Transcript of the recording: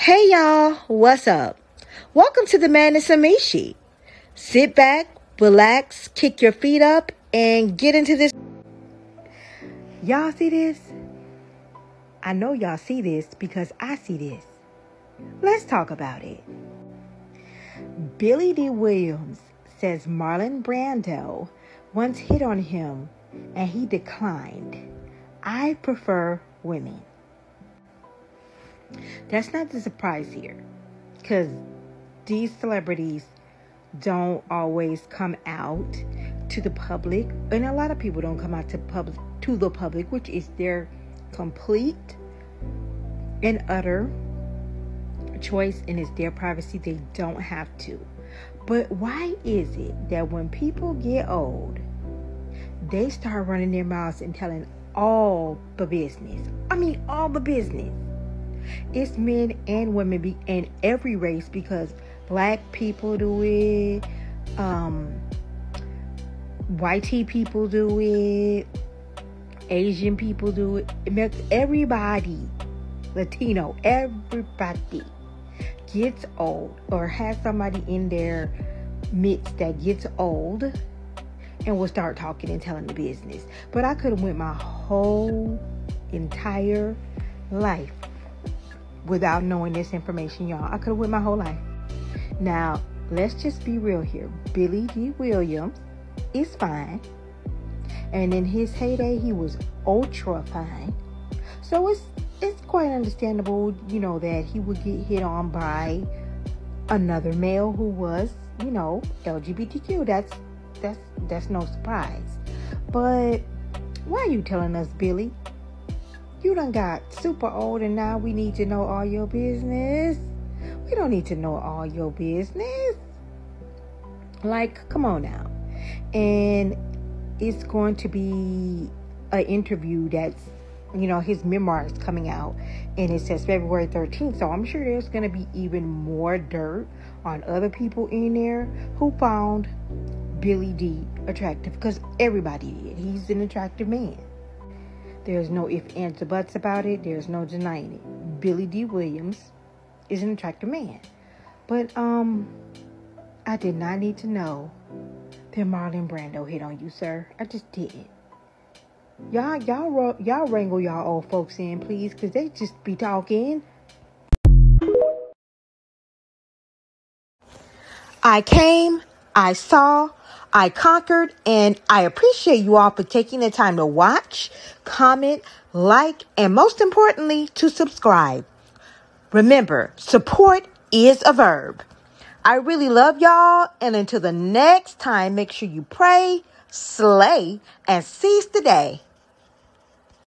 Hey y'all, what's up? Welcome to the Madness of Mishy. Sit back, relax, kick your feet up, and get into this. Y'all see this? I know y'all see this because I see this. Let's talk about it. Billy Dee Williams says Marlon Brando once hit on him and he declined. I prefer women. That's not the surprise here because these celebrities don't always come out to the public and a lot of people don't come out to public to the public which is their complete and utter choice and it's their privacy. They don't have to. But why is it that when people get old they start running their mouths and telling all the business? I mean all the business it's men and women be, and every race because black people do it, um, white people do it, Asian people do it. Everybody, Latino, everybody gets old or has somebody in their midst that gets old and will start talking and telling the business. But I could have went my whole entire life without knowing this information, y'all. I could have went my whole life. Now, let's just be real here. Billy Dee Williams is fine. And in his heyday, he was ultra fine. So it's it's quite understandable, you know, that he would get hit on by another male who was, you know, LGBTQ. That's that's that's no surprise. But why are you telling us, Billy? You done got super old and now we need to know all your business. We don't need to know all your business. Like, come on now. And it's going to be an interview that's, you know, his memoirs coming out. And it says February 13th. So I'm sure there's going to be even more dirt on other people in there who found Billy Dee attractive. Because everybody did. He's an attractive man. There's no if, ands, or buts about it. There's no denying it. Billy Dee Williams is an attractive man. But, um, I did not need to know that Marlon Brando hit on you, sir. I just didn't. Y'all, y'all, y'all wrangle y'all old folks in, please, because they just be talking. I came, I saw, I conquered, and I appreciate you all for taking the time to watch, comment, like, and most importantly, to subscribe. Remember, support is a verb. I really love y'all, and until the next time, make sure you pray, slay, and seize the day.